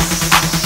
house.